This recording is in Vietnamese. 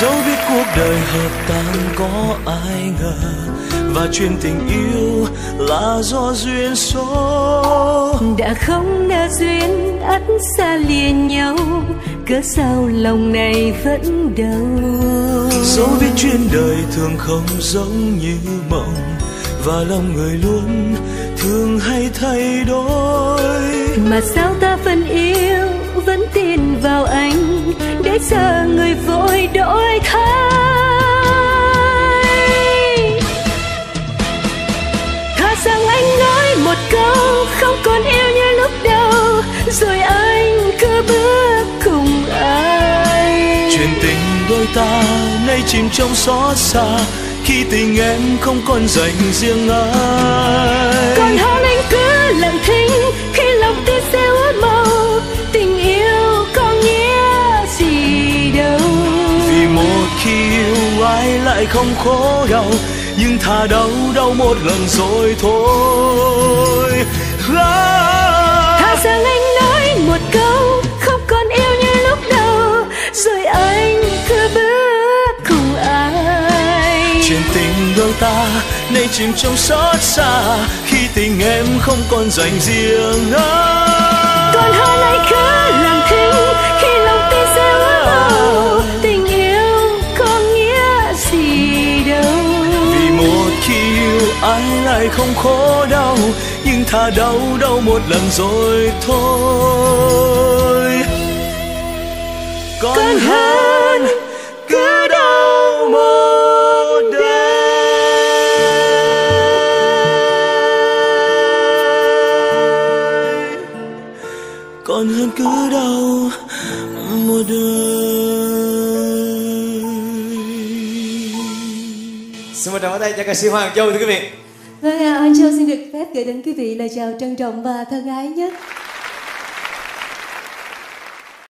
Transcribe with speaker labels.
Speaker 1: dẫu biết cuộc đời hợp tan có ai ngờ và chuyện tình yêu là do duyên số.
Speaker 2: Đã không nợ duyên ắt xa liền nhau cớ sao lòng này vẫn đau?
Speaker 1: Dẫu biết chuyện đời thường không giống như mộng và lòng người luôn thường hay thay đổi.
Speaker 2: Mà sao ta vẫn yêu vẫn tin vào anh để giờ người vội
Speaker 1: chuyện tình đôi ta nay chìm trong xót xa. Khi tình em không còn dành riêng ai.
Speaker 2: Còn hơn anh cứ lặng thinh khi lòng tin sẽ uất màu tình yêu có nghĩa gì đâu?
Speaker 1: Vì một khi yêu ai lại không khổ đau nhưng thà đau đau một lần rồi thôi.
Speaker 2: Thà
Speaker 1: ta nay chìm trong xót xa khi tình em không còn dành riêng ai.
Speaker 2: Còn hơn anh cứ lặng thinh khi lòng tin sẽ uất màu tình yêu có nghĩa gì đâu?
Speaker 1: Vì một khi yêu ai lại không khổ đau nhưng thà đau đau một lần rồi thôi. Còn,
Speaker 2: còn
Speaker 1: hơn còn hơn cứ đau một đời
Speaker 3: Xin mời pháo tay cho ca sĩ Hoàng Châu thưa quý vị.
Speaker 4: Vâng, à, anh Châu xin được phép gửi đến quý vị lời chào trân trọng và thân ái nhất.